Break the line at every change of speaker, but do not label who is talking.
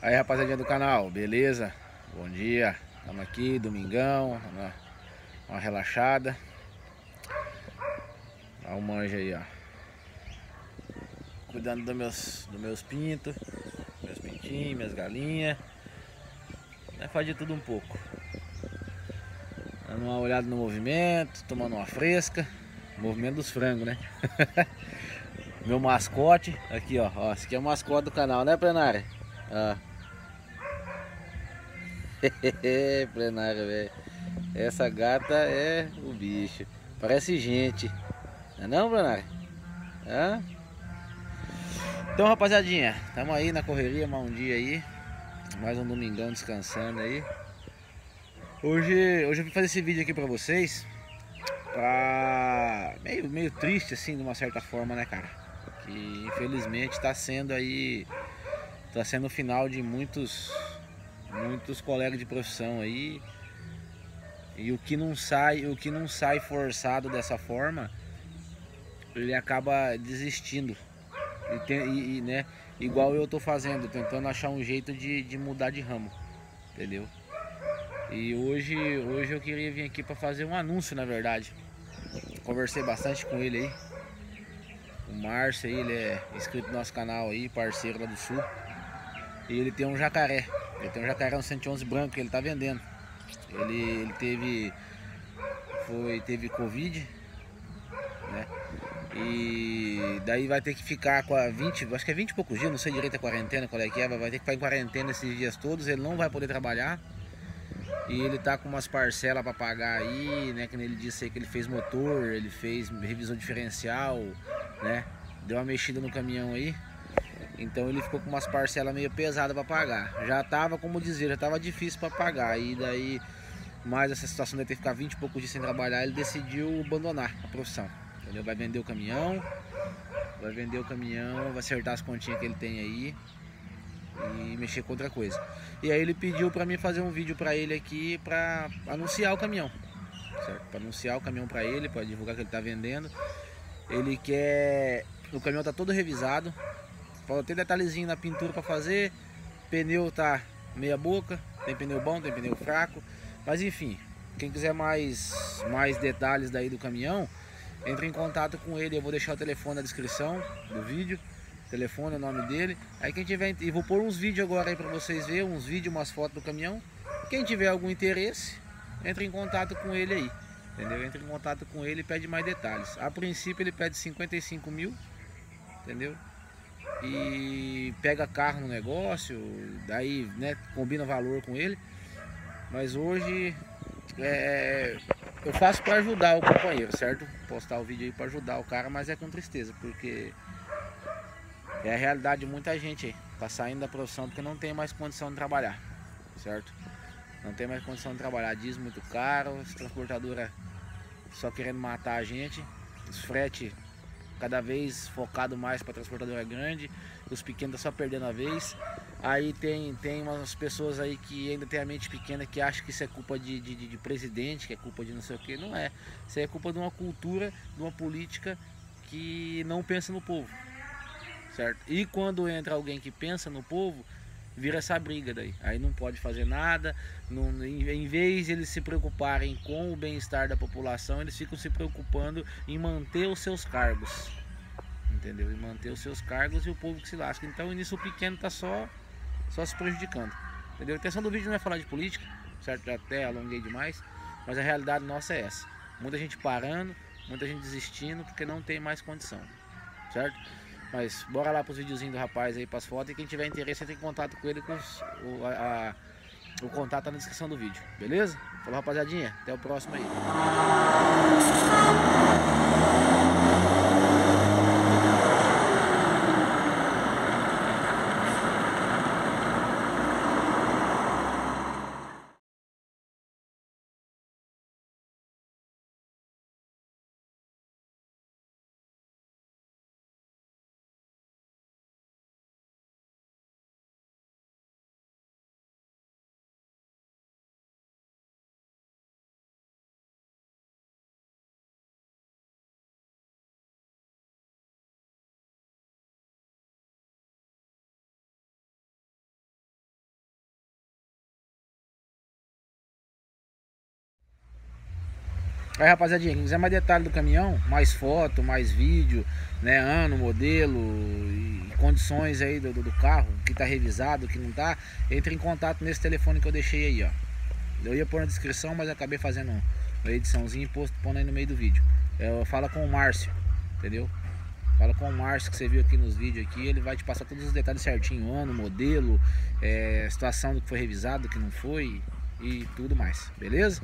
Aí rapaziadinha do canal, beleza? Bom dia, estamos aqui, domingão, uma, uma relaxada. Olha o manjo aí, ó. Cuidando dos meus, dos meus pintos, meus pintinhos, minhas galinhas. Né, Faz de tudo um pouco. Dando uma olhada no movimento, tomando uma fresca. Movimento dos frangos, né? Meu mascote, aqui ó, ó, esse aqui é o mascote do canal, né plenária? Ó Plenária, velho. Essa gata é o bicho. Parece gente. Não é não, plenária? Hã? Então, rapaziadinha, estamos aí na correria, mais um dia aí. Mais um domingão descansando aí. Hoje, hoje eu vim fazer esse vídeo aqui pra vocês. Pra... Meio, meio triste, assim, de uma certa forma, né, cara? Que infelizmente tá sendo aí... Tá sendo o final de muitos muitos colegas de profissão aí. E o que não sai o que não sai forçado dessa forma ele acaba desistindo. E, tem, e, e né igual eu tô fazendo tentando achar um jeito de, de mudar de ramo entendeu? E hoje hoje eu queria vir aqui para fazer um anúncio na verdade. Conversei bastante com ele aí. O Márcio aí, ele é inscrito no nosso canal aí parceiro lá do sul e ele tem um jacaré ele tem um jacaré um 111 branco que ele tá vendendo. Ele, ele teve foi teve covid, né? E daí vai ter que ficar com a 20, acho que é 20 e poucos dias, não sei direito a quarentena, qual é que é, vai ter que ficar em quarentena esses dias todos, ele não vai poder trabalhar. E ele tá com umas parcelas para pagar aí, né? Que ele disse aí que ele fez motor, ele fez revisão diferencial, né? Deu uma mexida no caminhão aí. Então ele ficou com umas parcelas meio pesadas para pagar. Já tava, como dizer, já tava difícil para pagar. E daí, mais essa situação de ter que ficar 20 e poucos dias sem trabalhar, ele decidiu abandonar a profissão. Entendeu? Vai vender o caminhão, vai vender o caminhão, vai acertar as continhas que ele tem aí e mexer com outra coisa. E aí ele pediu para mim fazer um vídeo para ele aqui para anunciar o caminhão, certo? Para anunciar o caminhão para ele, para divulgar que ele está vendendo. Ele quer, o caminhão tá todo revisado, tem detalhezinho na pintura para fazer. Pneu tá meia boca. Tem pneu bom, tem pneu fraco. Mas enfim, quem quiser mais, mais detalhes daí do caminhão, entre em contato com ele. Eu vou deixar o telefone na descrição do vídeo. Telefone, o nome dele. Aí quem tiver. E vou pôr uns vídeos agora aí para vocês verem. Uns vídeos, umas fotos do caminhão. Quem tiver algum interesse, entre em contato com ele aí. Entendeu? Entre em contato com ele e pede mais detalhes. A princípio ele pede 55 mil. Entendeu? E pega carro no negócio, daí né, combina valor com ele. Mas hoje é, eu faço para ajudar o companheiro, certo? Postar o vídeo aí para ajudar o cara, mas é com tristeza, porque é a realidade de muita gente aí. Tá saindo da profissão porque não tem mais condição de trabalhar, certo? Não tem mais condição de trabalhar, diz muito caro, as transportadoras só querendo matar a gente, os frete cada vez focado mais para transportadora grande, os pequenos estão só perdendo a vez. Aí tem, tem umas pessoas aí que ainda tem a mente pequena que acham que isso é culpa de, de, de presidente, que é culpa de não sei o que. Não é. Isso é culpa de uma cultura, de uma política que não pensa no povo. Certo? E quando entra alguém que pensa no povo, vira essa briga daí. Aí não pode fazer nada, não, em vez eles se preocuparem com o bem-estar da população, eles ficam se preocupando em manter os seus cargos. Entendeu? Em manter os seus cargos e o povo que se lasca. Então nisso o pequeno está só, só se prejudicando. Entendeu? A intenção do vídeo não é falar de política, certo? Até alonguei demais, mas a realidade nossa é essa. Muita gente parando, muita gente desistindo porque não tem mais condição, certo? Mas bora lá pros videozinhos do rapaz aí, pras fotos. E quem tiver interesse, tem contato com ele. Com os, o, a, o contato tá na descrição do vídeo. Beleza? Falou, rapaziadinha. Até o próximo aí. Aí rapaziadinha, quem quiser mais detalhe do caminhão, mais foto, mais vídeo, né, ano, modelo e condições aí do, do carro, que tá revisado, que não tá, entre em contato nesse telefone que eu deixei aí, ó. Eu ia pôr na descrição, mas acabei fazendo uma ediçãozinha e posto, pondo aí no meio do vídeo. Eu falo com o Márcio, entendeu? Fala com o Márcio que você viu aqui nos vídeos aqui, ele vai te passar todos os detalhes certinho, ano, modelo, é, situação do que foi revisado, do que não foi e tudo mais, beleza?